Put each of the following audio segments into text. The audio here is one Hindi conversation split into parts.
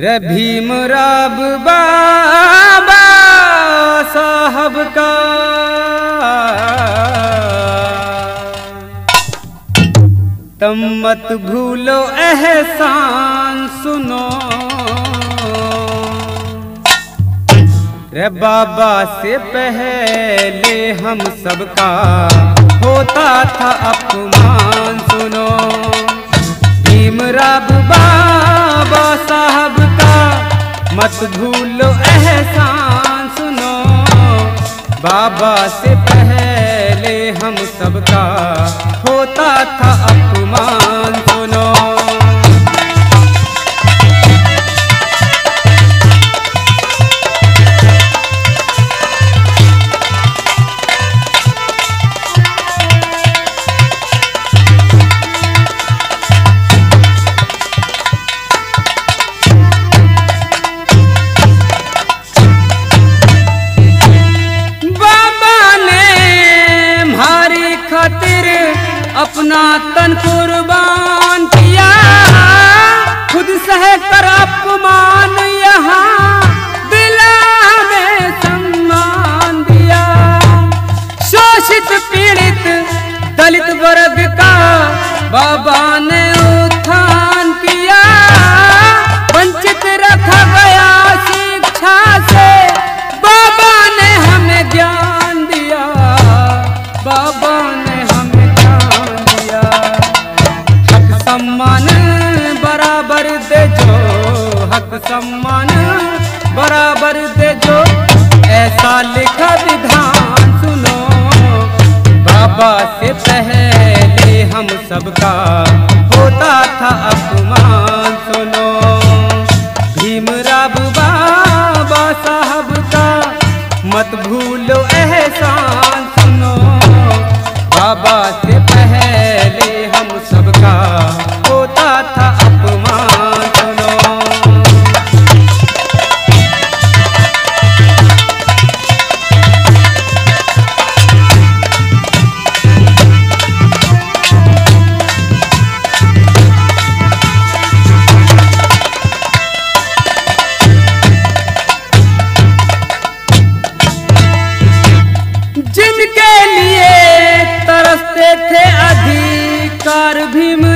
रे भीम राब बाबा साहब का। तम मत भूलो एहसान सुनो। रे बाबा से पहले हम सबका होता था अपमान सुनो। भीमराव बाबा साहब मत भूलो एहसान सुनो। बाबा से पहले हम सबका होता था अपमान। खुद सह कर अपमान यहाँ। दिला में सम्मान दिया। शोषित पीड़ित, दलित वर्ग का बाबा ने हक सम्मान बराबर दे जो। ऐसा लिखा विधान सुनो। बाबा से पहले हम सबका होता था अपमान, सुनो। भीमराव बाबा साहब का मत भूलो, एहसान सुनो। बाबा थे अधिकार भीम।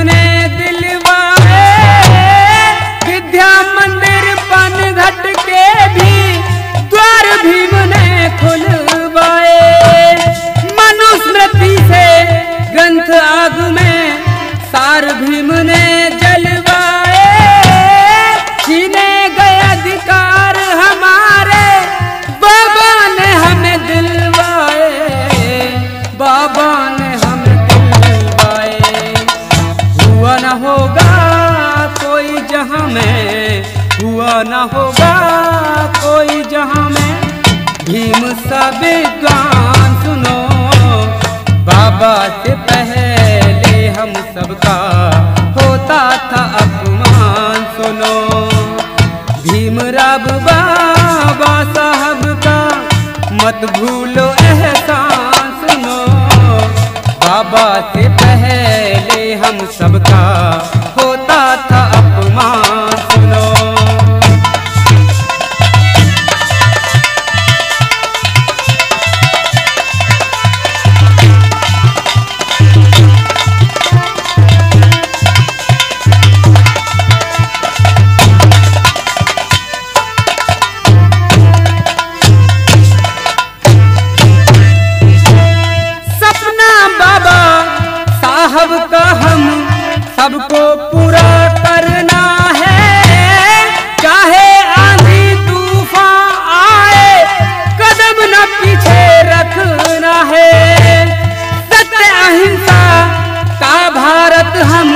न होगा कोई जहाँ में भीम सा विद्वान सुनो। बाबा से पहले हम सबका होता था अपमान, सुनो। भीम भीमराव बाबा साहब का मत भूलो एहसान, सुनो। बाबा से पहले हम सबका पूरा करना है। चाहे आंधी तूफ़ान आए, कदम न पीछे रखना है। सत्य अहिंसा का भारत हम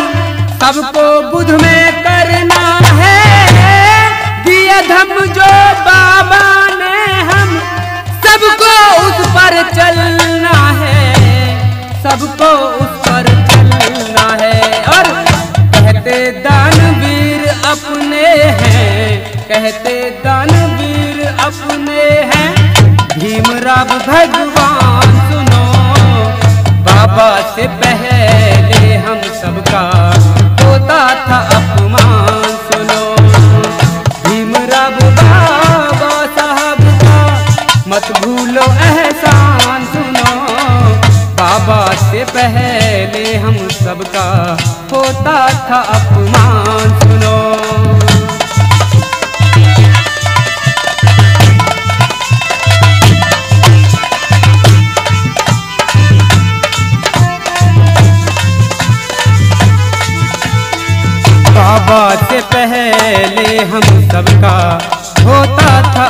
सबको बुध में करना है। दिया धम जो बाबा ने हम सबको उस पर चलना अपने हैं। कहते दानवीर अपने हैं। भीमराव भगवान, सुनो। बाबा से पहले हम सबका होता था अपमान, सुनो। भीमराव बाबा साहब का मत भूलो एहसान, सुनो। बाबा से पहले हम सबका होता था अपमान बाबा से पहले हम सबका होता था